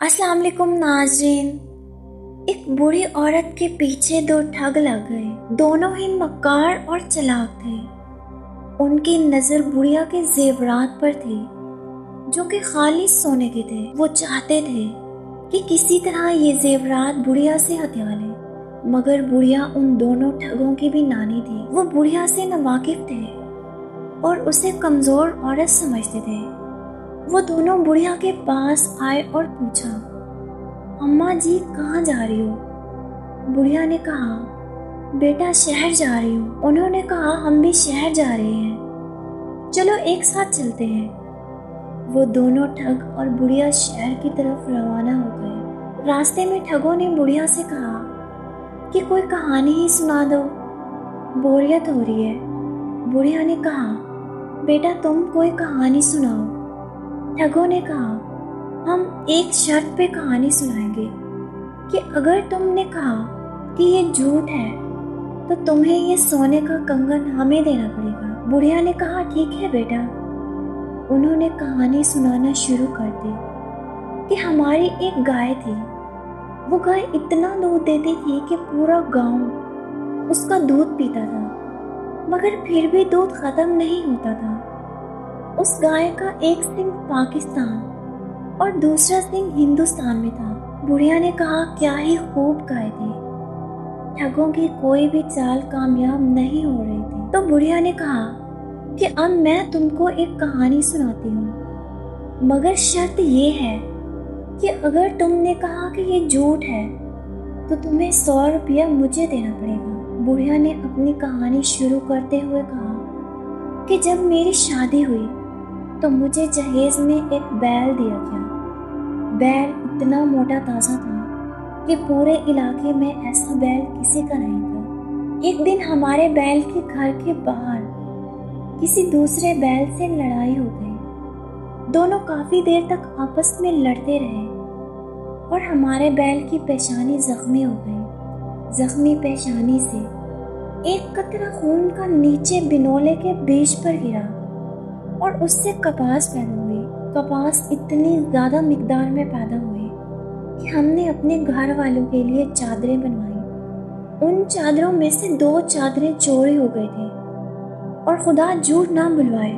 अस्सलाम वालेकुम नाजरीन। एक बूढ़ी औरत के पीछे दो ठग लग गए। दोनों ही मक्कार और चलाक थे। उनकी नज़र बुढ़िया के जेवरात पर थी, जो कि खाली सोने के थे। वो चाहते थे कि किसी तरह ये जेवरात बुढ़िया से हत्या ले, मगर बुढ़िया उन दोनों ठगों की भी नानी थी। वो बुढ़िया से नवाकिफ थे और उसे कमज़ोर औरत समझते थे। वो दोनों बुढ़िया के पास आए और पूछा, अम्मा जी, कहाँ जा रही हो? बुढ़िया ने कहा, बेटा, शहर जा रही हूँ। उन्होंने कहा, हम भी शहर जा रहे हैं। चलो एक साथ चलते हैं। वो दोनों ठग और बुढ़िया शहर की तरफ़ रवाना हो गए। रास्ते में ठगों ने बुढ़िया से कहा, कि कोई कहानी ही सुना दो। बोरियत हो रही है। बुढ़िया ने कहा, बेटा, तुम कोई कहानी सुनाओ। ठगों ने कहा, हम एक शर्त पे कहानी सुनाएँगे कि अगर तुमने कहा कि ये झूठ है तो तुम्हें ये सोने का कंगन हमें देना पड़ेगा। बुढ़िया ने कहा, ठीक है बेटा। उन्होंने कहानी सुनाना शुरू कर दी कि हमारी एक गाय थी। वो गाय इतना दूध देती थी कि पूरा गाँव उसका दूध पीता था, मगर फिर भी दूध खत्म नहीं होता था। उस गाय का एक सिंह पाकिस्तान और दूसरा सिंह हिंदुस्तान में था। बुढ़िया ने कहा, क्या ही खूब गाय थी। ठगों की कोई भी चाल कामयाब नहीं हो रही थी। तो बुढ़िया ने कहा कि, अब मैं तुमको एक कहानी सुनाती हूँ। मगर शर्त ये है कि अगर तुमने कहा कि ये झूठ है तो तुम्हें सौ रुपया मुझे देना पड़ेगा। बुढ़िया ने अपनी कहानी शुरू करते हुए कहा कि, जब मेरी शादी हुई तो मुझे जहेज में एक बैल दिया गया। बैल इतना मोटा ताज़ा था कि पूरे इलाके में ऐसा बैल किसी का नहीं था। एक दिन हमारे बैल के घर के बाहर किसी दूसरे बैल से लड़ाई हो गई। दोनों काफ़ी देर तक आपस में लड़ते रहे और हमारे बैल की पेशानी जख्मी हो गई। जख्मी पेशानी से एक कतरा खून का नीचे बिनोले के बीच पर गिरा। और उससे कपास पैदा हुए। कपास इतनी ज़्यादा मकदार में पैदा हुई कि हमने अपने घर वालों के लिए चादरें बनवाई। उन चादरों में से दो चादरें चोरी हो गई थी और खुदा झूठ ना बुलवाए।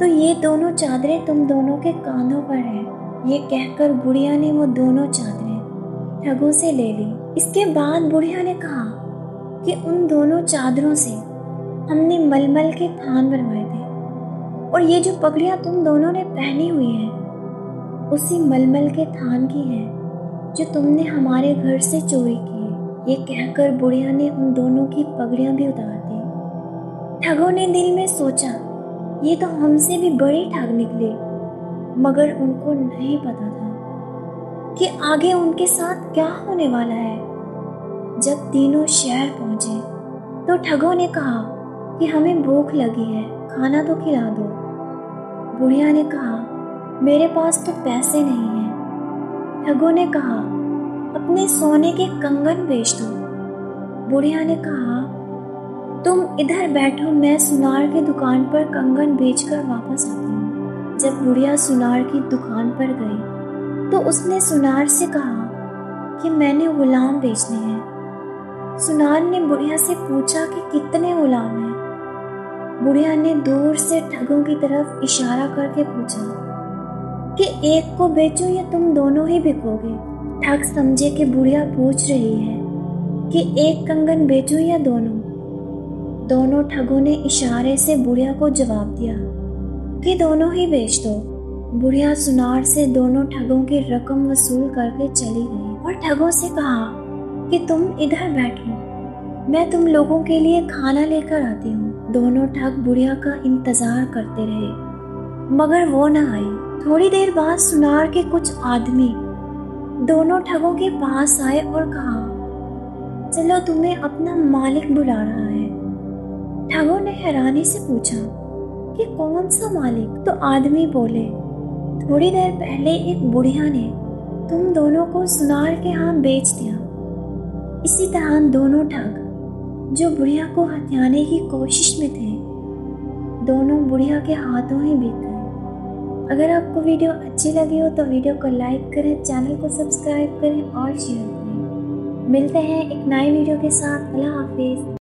तो ये दोनों चादरें तुम दोनों के कांधों पर है। ये कहकर बुढ़िया ने वो दोनों चादरें ठगों से ले ली। इसके बाद बुढ़िया ने कहा कि उन दोनों चादरों से हमने मलमल के थान बनवाए थे। और ये जो पगड़ियाँ तुम दोनों ने पहनी हुई हैं, उसी मलमल के थान की है, जो तुमने हमारे घर से चोरी की ये कहकर बुढ़िया ने उन दोनों की पगड़ियाँ भी उतार दी। ठगों ने दिल में सोचा, ये तो हमसे भी बड़े ठग निकले, मगर उनको नहीं पता था कि आगे उनके साथ क्या होने वाला है। जब तीनों शहर पहुँचे तो ठगों ने कहा कि हमें भूख लगी है। खाना तो खिला दो बुढ़िया ने कहा, मेरे पास तो पैसे नहीं हैं। ठगों ने कहा, अपने सोने के कंगन बेच दो। बुढ़िया ने कहा, तुम इधर बैठो, मैं सुनार की दुकान पर कंगन बेचकर वापस आती हूँ। जब बुढ़िया सुनार की दुकान पर गई तो उसने सुनार से कहा कि मैंने गुलाम बेचने हैं। सुनार ने बुढ़िया से पूछा कि कितने गुलाम हैं? बुढ़िया ने दूर से ठगों की तरफ़ इशारा करके पूछा कि एक को बेचो या तुम दोनों ही बिकोगे? ठग समझे कि बुढ़िया पूछ रही है कि एक कंगन बेचो या दोनों? दोनों ठगों ने इशारे से बुढ़िया को जवाब दिया कि दोनों ही बेच दो। बुढ़िया सुनार से दोनों ठगों की रकम वसूल करके चली गई और ठगों से कहा कि तुम इधर बैठो, मैं तुम लोगों के लिए खाना लेकर आती हूँ। दोनों ठग बुढ़िया का इंतज़ार करते रहे। मगर वो न आई। थोड़ी देर बाद सुनार के कुछ आदमी दोनों ठगों के पास आए और कहा, चलो तुम्हें अपना मालिक बुला रहा है। ठगों ने हैरानी से पूछा, कि कौन सा मालिक? तो आदमी बोले, थोड़ी देर पहले एक बुढ़िया ने तुम दोनों को सुनार के यहाँ बेच दिया। इसी तरह दोनों ठग जो बुढ़िया को हथियाने की कोशिश में थे, दोनों बुढ़िया के हाथों ही बीत गए। अगर आपको वीडियो अच्छी लगी हो तो वीडियो को लाइक करें, चैनल को सब्सक्राइब करें और शेयर करें। मिलते हैं एक नए वीडियो के साथ। अल्लाह हाफिज़।